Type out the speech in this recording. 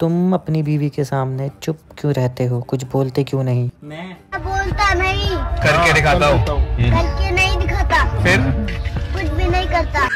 तुम अपनी बीवी के सामने चुप क्यों रहते हो? कुछ बोलते क्यों नहीं? मैं बोलता नहीं। हाँ, करके दिखाता हूँ। करके नहीं दिखाता। फिर? कुछ भी नहीं करता।